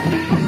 수고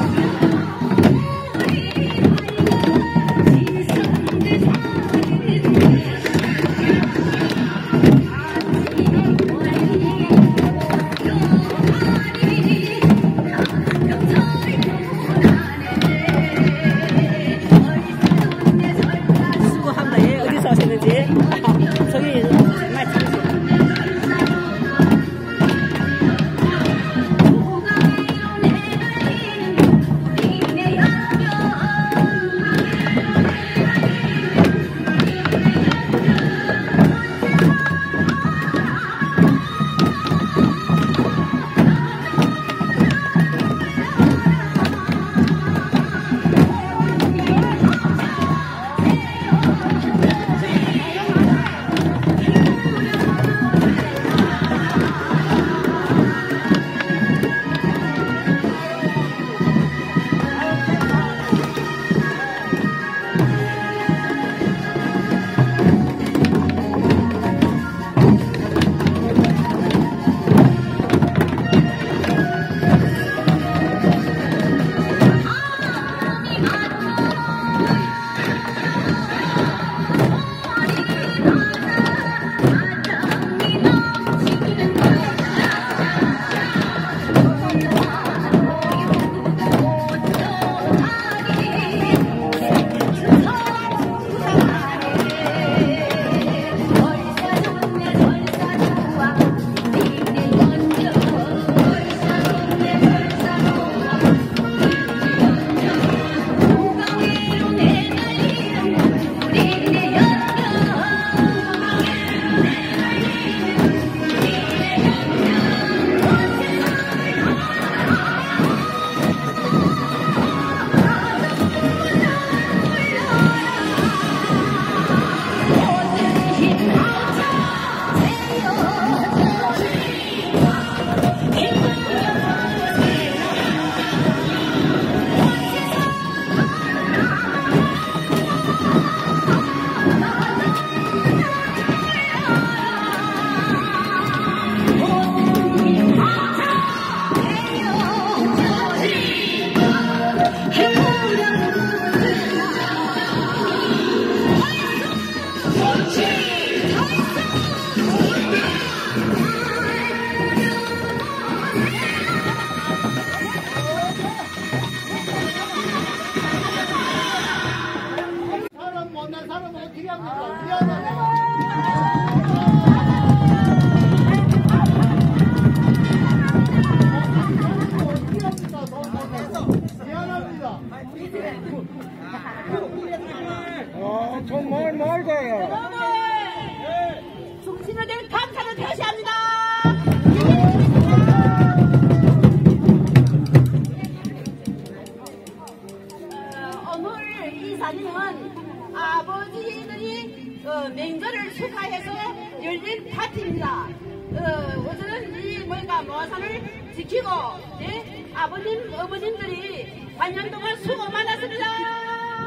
아버님 어머님들이 반년 동안 수고 많았습니다.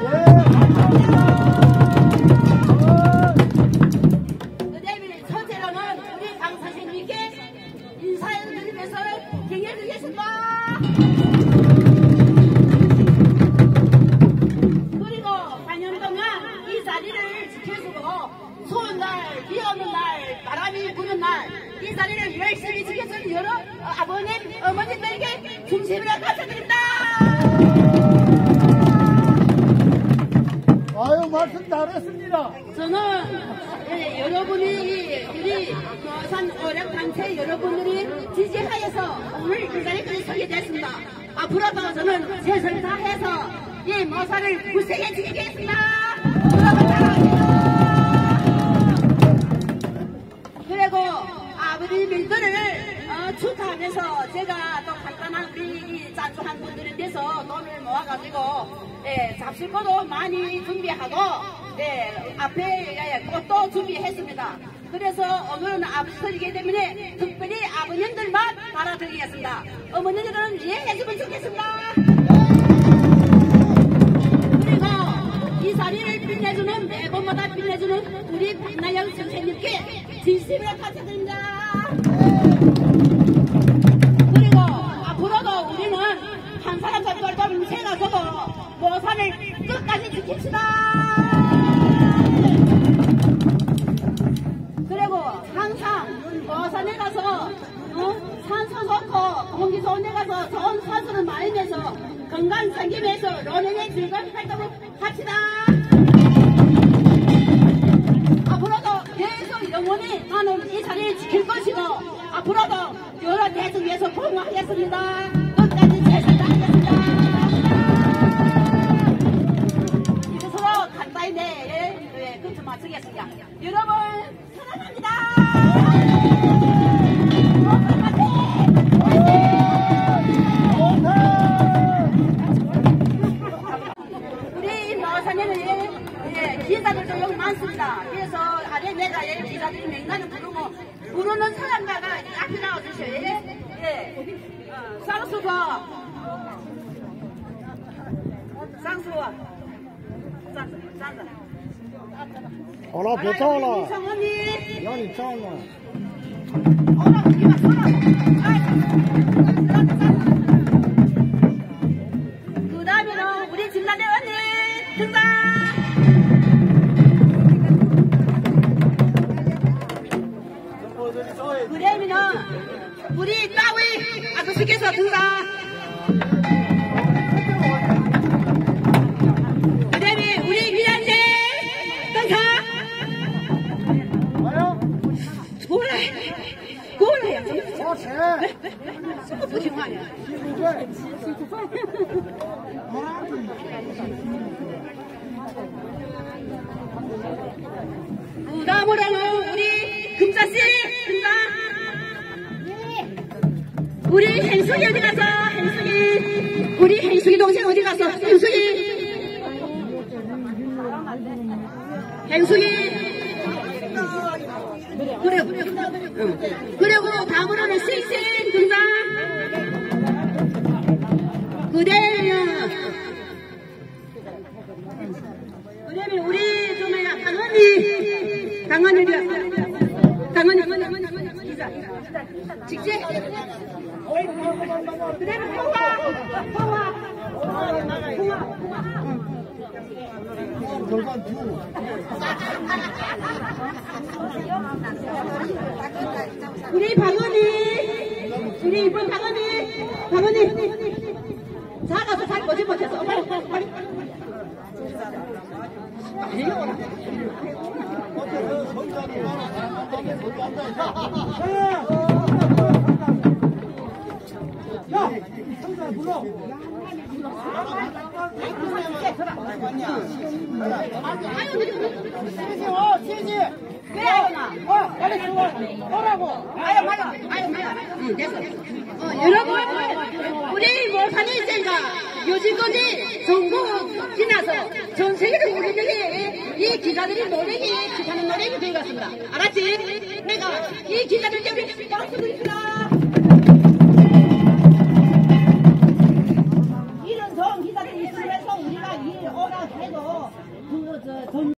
그 말씀 잘했습니다. 저는 예, 여러분이 우리 부산 오력단체 여러분들이 지지하여서 오늘 이 자리까지 서게 됐습니다. 앞으로도 저는 최선을 다해서 이 모사를 굳세게 지키겠습니다. 그리고 밀들을 어, 축하하면서 제가 또 간단한 우리 분들에 대해서 돈을 모아가지고 예, 잡술거도 많이 준비하고 예, 앞에 예, 꽃도 준비했습니다. 그래서 오늘은 아버지이기 때문에 특별히 아버님들만 받아드리겠습니다. 어머니들은 이해해주면 좋겠습니다. 그리고 이 자리를 빛내주는 매번마다 빛내주는 우리 박나영 선생님께 진심으로 감사드립니다. 지킵시다. 그리고 항상 모산에 가서 어? 산소 좋고 공기 좋은 데 가서 좋은 산소를 마시면서 건강 챙기면서 노년의 즐거운 활동을 합시다. 앞으로도 계속 영원히 나는 이 자리를 지킬 것이고 앞으로도 여러 대중 위해서 봉헌하겠습니다. 여러분 사랑합니다. 우리 마산에는 예, 기사들도 여기 많습니다. 그래서 아래 내가 예, 기사들이 명단을 부르고 부르는 사람마다 앞에 나와주셔요. 예, 예. 어, 쌍수가 쌍수가 쌍수 쌍수. 오라 배타오라 성원이 야니 짜오라 오라 이마 그 다음에는 우리 진라대 언니 등장. 그다음에는 우리 따위 아저씨께서 등장. 그 다음으로는 우리 금자씨 등장. 우리 행숙이 어디 가서 행숙이 우리 행숙이 동생 어디 가서 행숙이 행숙이 그래 그래 응. 그대는 그다음에 우리 좀 뭐야 강언니 강언니 어디 갔어 강언니 강언니 기자 직제 그다음에 통화 통화 통화 돌간 두 우리 방언이 우리 이쁜 잘 보지 못해서 빨리 빨리 빨리 어째서 성장이 많아 어째 소리 안 나. 야 성장 불러 응 됐어 어, 여러분 우리 모산이 있으니까 요즘까지 전국 지나서 전 세계를 울리는 이 기자들이 노래기 기사는 노래기 되어 갔습니다. 알았지? 내가 이 기자들 때문에 박수 드립니다